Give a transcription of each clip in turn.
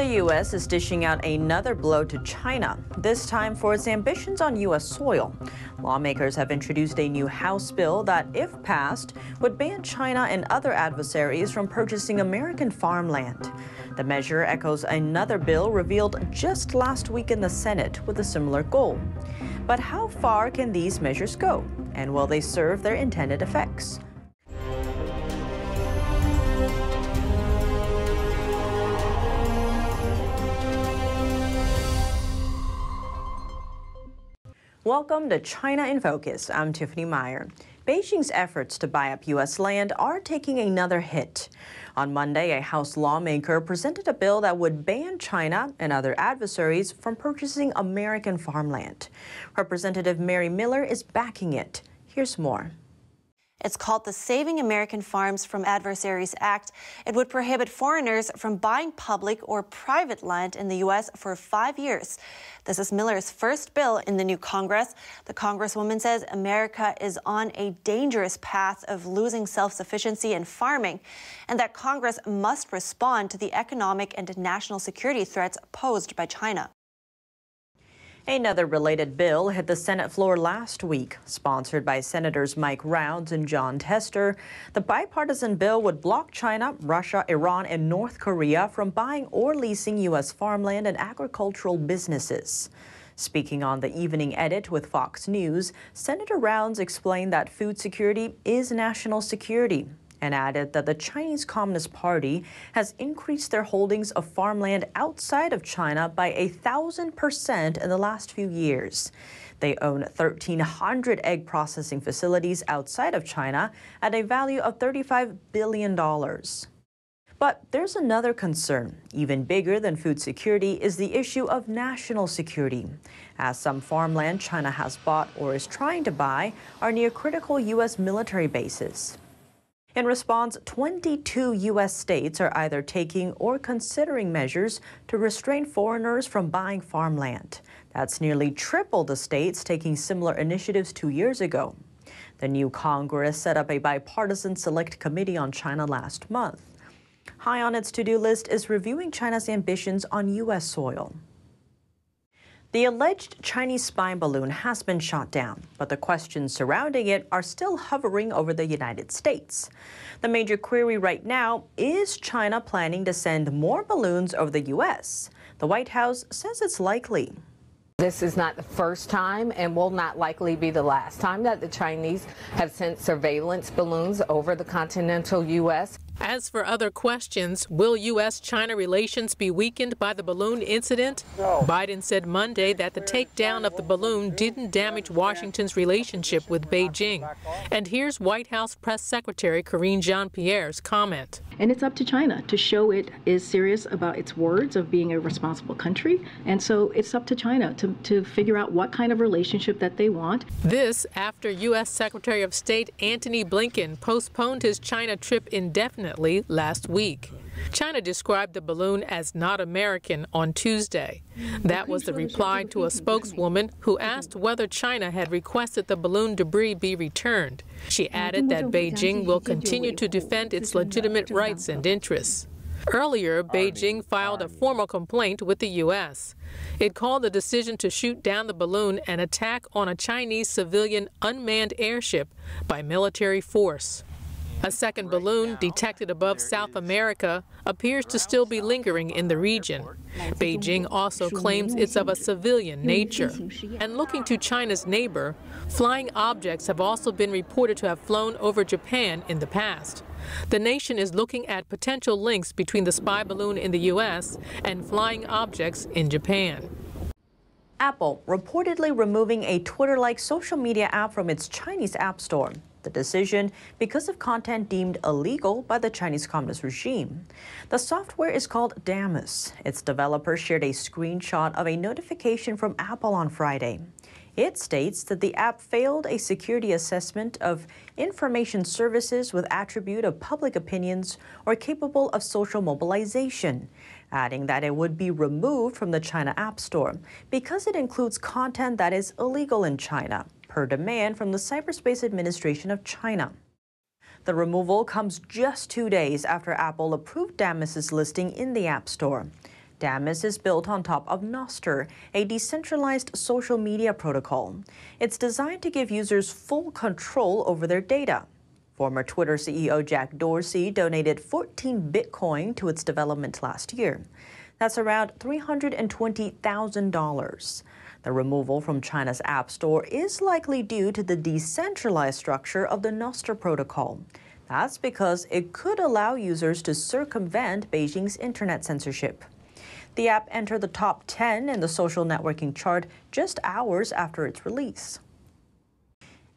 The U.S. is dishing out another blow to China, this time for its ambitions on U.S. soil. Lawmakers have introduced a new House bill that, if passed, would ban China and other adversaries from purchasing American farmland. The measure echoes another bill revealed just last week in the Senate with a similar goal. But how far can these measures go? And will they serve their intended effects? Welcome to China in Focus. I'm Tiffany Meyer. Beijing's efforts to buy up U.S. land are taking another hit. On Monday, a House lawmaker presented a bill that would ban China and other adversaries from purchasing American farmland. Representative Mary Miller is backing it. Here's more. It's called the Saving American Farms from Adversaries Act. It would prohibit foreigners from buying public or private land in the U.S. for five years. This is Miller's first bill in the new Congress. The Congresswoman says America is on a dangerous path of losing self sufficiency in farming, and that Congress must respond to the economic and national security threats posed by China. Another related bill hit the Senate floor last week. Sponsored by Senators Mike Rounds and Jon Tester, the bipartisan bill would block China, Russia, Iran, and North Korea from buying or leasing U.S. farmland and agricultural businesses. Speaking on the evening edit with Fox News, Senator Rounds explained that food security is national security and added that the Chinese Communist Party has increased their holdings of farmland outside of China by a thousand percent in the last few years. They own 1,300 egg processing facilities outside of China at a value of $35 billion. But there's another concern. Even bigger than food security is the issue of national security, as some farmland China has bought or is trying to buy are near critical U.S. military bases. In response, 22 U.S. states are either taking or considering measures to restrain foreigners from buying farmland. That's nearly triple the states taking similar initiatives two years ago. The new Congress set up a bipartisan select committee on China last month. High on its to do list is reviewing China's ambitions on U.S. soil. The alleged Chinese spy balloon has been shot down, but the questions surrounding it are still hovering over the United States. The major query right now is China planning to send more balloons over the U.S.? The White House says it's likely. This is not the first time and will not likely be the last time that the Chinese have sent surveillance balloons over the continental U.S. As for other questions, will U.S. China relations be weakened by the balloon incident? No. Biden said Monday that the takedown of the balloon didn't damage Washington's relationship with Beijing. And here's White House Press Secretary Karine Jean Pierre's comment. And it's up to China to show it is serious about its words of being a responsible country. And so it's up to China to, to figure out what kind of relationship that they want. This after U.S. Secretary of State Antony Blinken postponed his China trip indefinitely last week. China described the balloon as not American on Tuesday. That was the reply to a spokeswoman who asked whether China had requested the balloon debris be returned. She added that Beijing will continue to defend its legitimate rights and interests. Earlier, Beijing filed a formal complaint with the U.S. It called the decision to shoot down the balloon an attack on a Chinese civilian unmanned airship by military force. A second balloon detected above South America appears to still be lingering in the region. Beijing also claims it's of a civilian nature. And looking to China's neighbor, flying objects have also been reported to have flown over Japan in the past. The nation is looking at potential links between the spy balloon in the U.S. and flying objects in Japan. Apple reportedly removing a Twitter like social media app from its Chinese App Store. The decision because of content deemed illegal by the Chinese Communist regime. The software is called Damus. Its developer shared a screenshot of a notification from Apple on Friday. It states that the app failed a security assessment of information services with attribute of public opinions or capable of social mobilization, adding that it would be removed from the China App Store because it includes content that is illegal in China per demand from the Cyberspace Administration of China. The removal comes just two days after Apple approved Damus's listing in the App Store. Damus is built on top of Nostr, a decentralized social media protocol. It's designed to give users full control over their data. Former Twitter CEO Jack Dorsey donated 14 Bitcoin to its development last year. That's around $320,000. The removal from China's App Store is likely due to the decentralized structure of the Nostr protocol. That's because it could allow users to circumvent Beijing's internet censorship. The app entered the top 10 in the social networking chart just hours after its release.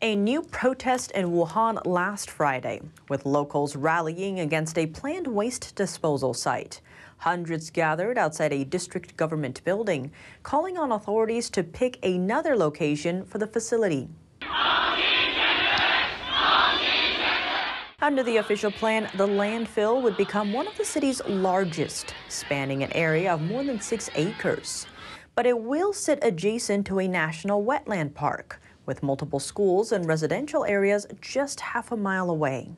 A new protest in Wuhan last Friday, with locals rallying against a planned waste disposal site. Hundreds gathered outside a district government building, calling on authorities to pick another location for the facility. Under the official plan, the landfill would become one of the city's largest, spanning an area of more than six acres. But it will sit adjacent to a national wetland park, with multiple schools and residential areas just half a mile away.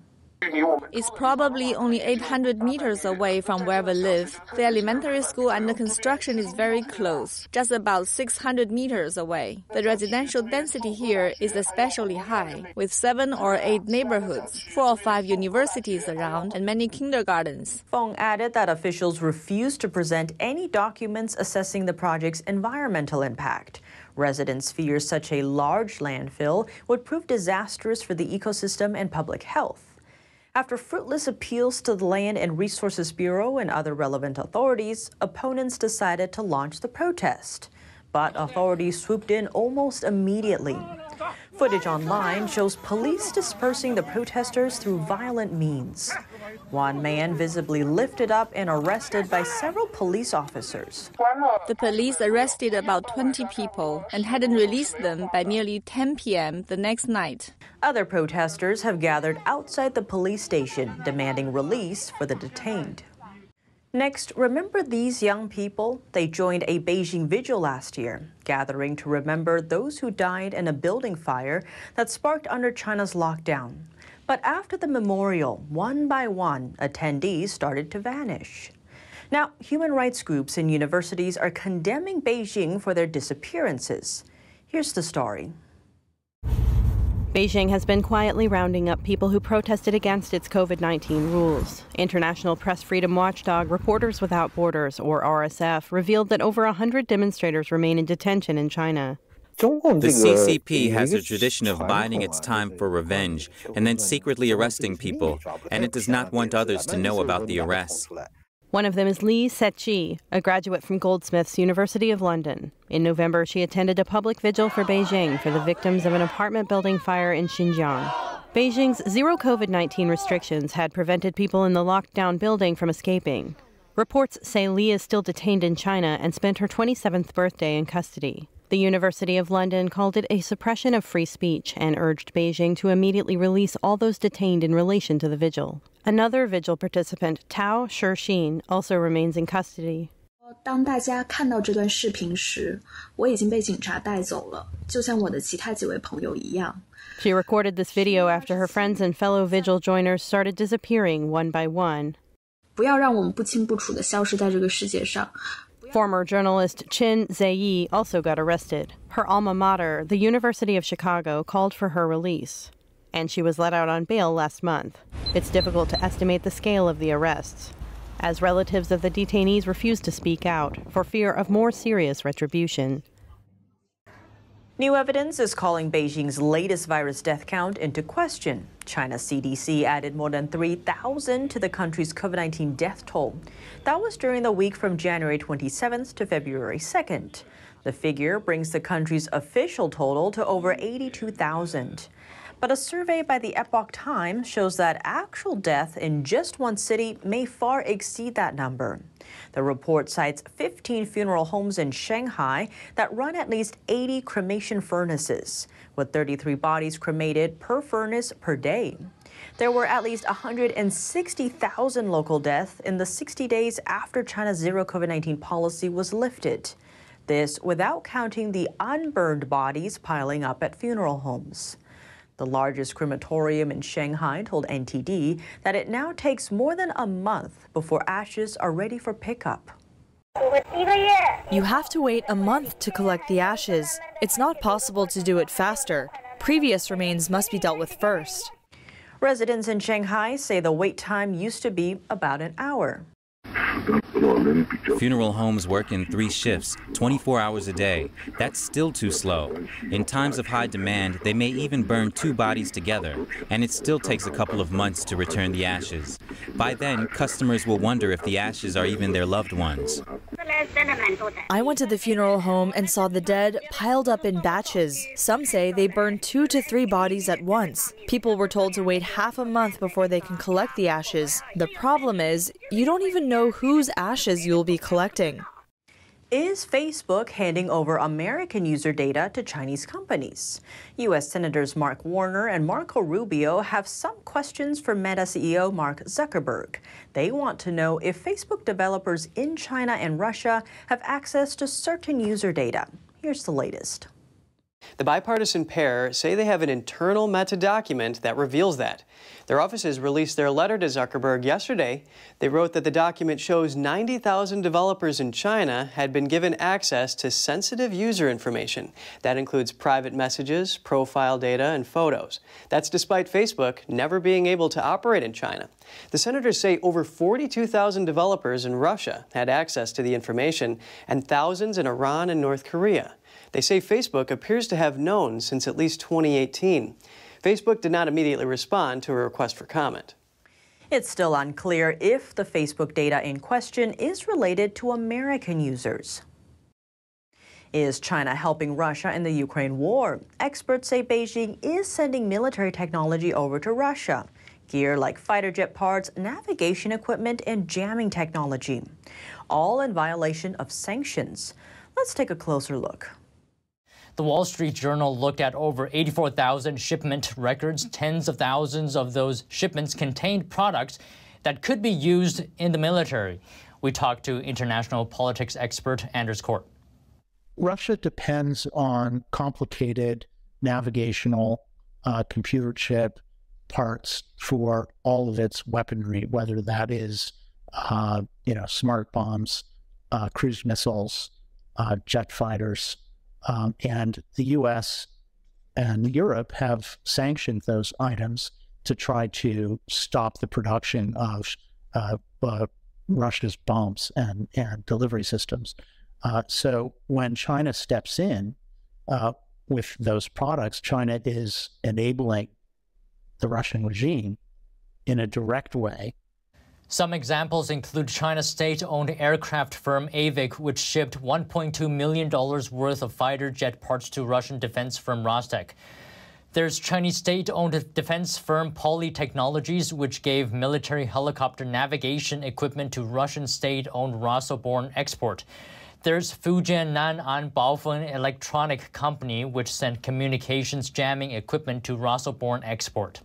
It's probably only 800 meters away from where we live. The elementary school under construction is very close, just about 600 meters away. The residential density here is especially high, with seven or eight neighborhoods, four or five universities around, and many kindergartens. Fong added that officials refused to present any documents assessing the project's environmental impact. Residents fear such a large landfill would prove disastrous for the ecosystem and public health. After fruitless appeals to the Land and Resources Bureau and other relevant authorities, opponents decided to launch the protest. But authorities swooped in almost immediately. Footage online shows police dispersing the protesters through violent means. One man visibly lifted up and arrested by several police officers. The police arrested about 20 people and hadn't released them by nearly 10 p.m. the next night. Other protesters have gathered outside the police station demanding release for the detained. Next, remember these young people? They joined a Beijing vigil last year, gathering to remember those who died in a building fire that sparked under China's lockdown. But after the memorial, one by one, attendees started to vanish. Now, human rights groups and universities are condemning Beijing for their disappearances. Here's the story. Beijing has been quietly rounding up people who protested against its COVID 19 rules. International press freedom watchdog Reporters Without Borders, or RSF, revealed that over 100 demonstrators remain in detention in China. The CCP has a tradition of biding its time for revenge and then secretly arresting people, and it does not want others to know about the arrests. One of them is Li Siqi, a graduate from Goldsmiths University of London. In November, she attended a public vigil for Beijing for the victims of an apartment building fire in Xinjiang. Beijing's zero COVID 19 restrictions had prevented people in the locked down building from escaping. Reports say Li is still detained in China and spent her 27th birthday in custody. The University of London called it a suppression of free speech and urged Beijing to immediately release all those detained in relation to the vigil. Another vigil participant, Cao Zhixin, also remains in custody. She recorded this video after her friends and fellow vigil joiners started disappearing one by one. 不要让我们不清不楚地消失在这个世界上，Former journalist Qin Ziyi also got arrested. Her alma mater, the University of Chicago, called for her release. And she was let out on bail last month. It's difficult to estimate the scale of the arrests, as relatives of the detainees refuse to speak out for fear of more serious retribution. New evidence is calling Beijing's latest virus death count into question. China's CDC added more than 3,000 to the country's COVID 19 death toll. That was during the week from January 27th to February 2nd. The figure brings the country's official total to over 82,000. But a survey by the Epoch Times shows that actual death in just one city may far exceed that number. The report cites 15 funeral homes in Shanghai that run at least 80 cremation furnaces, with 33 bodies cremated per furnace per day. There were at least 160,000 local deaths in the 60 days after China's zero COVID 19 policy was lifted. This without counting the unburned bodies piling up at funeral homes. The largest crematorium in Shanghai told NTD that it now takes more than a month before ashes are ready for pickup. You have to wait a month to collect the ashes. It's not possible to do it faster. Previous remains must be dealt with first. Residents in Shanghai say the wait time used to be about an hour. Funeral homes work in three shifts, 24 hours a day. That's still too slow. In times of high demand, they may even burn two bodies together, and it still takes a couple of months to return the ashes. By then, customers will wonder if the ashes are even their loved ones. I went to the funeral home and saw the dead piled up in batches. Some say they burned two to three bodies at once. People were told to wait half a month before they can collect the ashes. The problem is, you don't even know whose ashes you'll be collecting. Is Facebook handing over American user data to Chinese companies? U.S. Senators Mark Warner and Marco Rubio have some questions for Meta CEO Mark Zuckerberg. They want to know if Facebook developers in China and Russia have access to certain user data. Here's the latest. The bipartisan pair say they have an internal Meta document that reveals that. Their offices released their letter to Zuckerberg yesterday. They wrote that the document shows 90,000 developers in China had been given access to sensitive user information. That includes private messages, profile data, and photos. That's despite Facebook never being able to operate in China. The senators say over 42,000 developers in Russia had access to the information, and thousands in Iran and North Korea. They say Facebook appears to have known since at least 2018. Facebook did not immediately respond to a request for comment. It's still unclear if the Facebook data in question is related to American users. Is China helping Russia in the Ukraine war? Experts say Beijing is sending military technology over to Russia. Gear like fighter jet parts, navigation equipment, and jamming technology. All in violation of sanctions. Let's take a closer look. The Wall Street Journal looked at over 84,000 shipment records. Tens of thousands of those shipments contained products that could be used in the military. We talked to international politics expert Anders Corr. Russia depends on complicated navigational uh, computer chip parts for all of its weaponry, whether that is, uh, you know, smart bombs, uh, cruise missiles, uh, jet fighters, um, and the US and Europe have sanctioned those items to try to stop the production of uh, uh, Russia's bombs and, and delivery systems. Uh, so when China steps in uh, with those products, China is enabling the Russian regime in a direct way some examples include China's state-owned aircraft firm AVIC, which shipped $1.2 million worth of fighter jet parts to Russian defense firm Rostec. There's Chinese state-owned defense firm Poly Technologies, which gave military helicopter navigation equipment to Russian state-owned Rosoboronexport. There's Fujian Nan'an Baofeng Electronic Company, which sent communications jamming equipment to Rosoboronexport.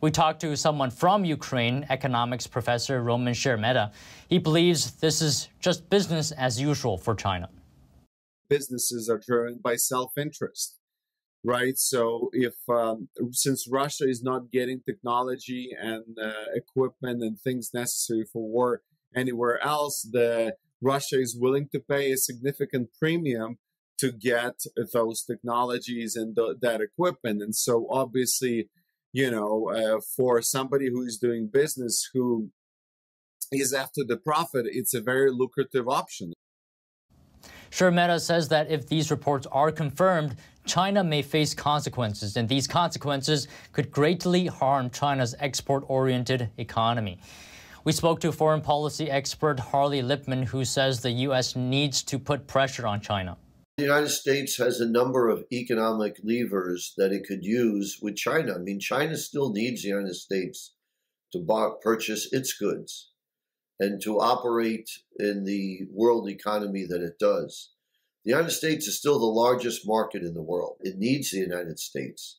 We talked to someone from Ukraine, economics professor Roman Sheremeta. He believes this is just business as usual for China. Businesses are driven by self-interest, right? So if um, since Russia is not getting technology and uh, equipment and things necessary for war anywhere else, the Russia is willing to pay a significant premium to get those technologies and th- that equipment. And so obviously you know, uh, for somebody who is doing business who is after the profit, it's a very lucrative option. Sheremeta says that if these reports are confirmed, China may face consequences, and these consequences could greatly harm China's export oriented economy. We spoke to foreign policy expert Harley Lippman, who says the U.S. needs to put pressure on China. The United States has a number of economic levers that it could use with China. I mean, China still needs the United States to buy, purchase its goods and to operate in the world economy that it does. The United States is still the largest market in the world. It needs the United States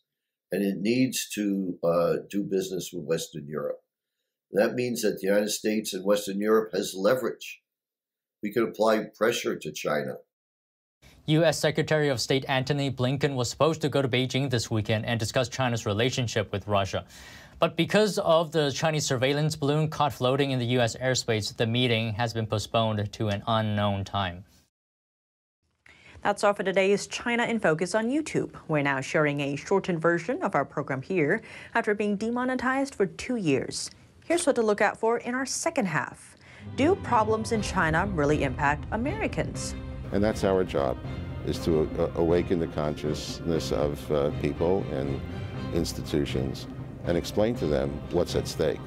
and it needs to uh, do business with Western Europe. That means that the United States and Western Europe has leverage. We could apply pressure to China U.S. Secretary of State Antony Blinken was supposed to go to Beijing this weekend and discuss China's relationship with Russia. But because of the Chinese surveillance balloon caught floating in the U.S. airspace, the meeting has been postponed to an unknown time. That's all for today's China in Focus on YouTube. We're now sharing a shortened version of our program here after being demonetized for two years. Here's what to look out for in our second half. Do problems in China really impact Americans? And that's our job, is to awaken the consciousness of uh, people and institutions and explain to them what's at stake.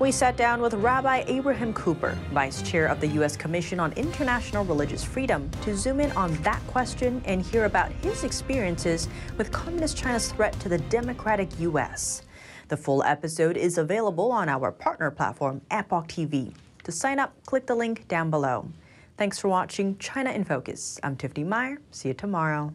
We sat down with Rabbi Abraham Cooper, Vice Chair of the U.S. Commission on International Religious Freedom, to zoom in on that question and hear about his experiences with Communist China's threat to the democratic U.S. The full episode is available on our partner platform, Epoch TV. To sign up, click the link down below. Thanks for watching China in Focus. I'm Tiffany Meyer. See you tomorrow.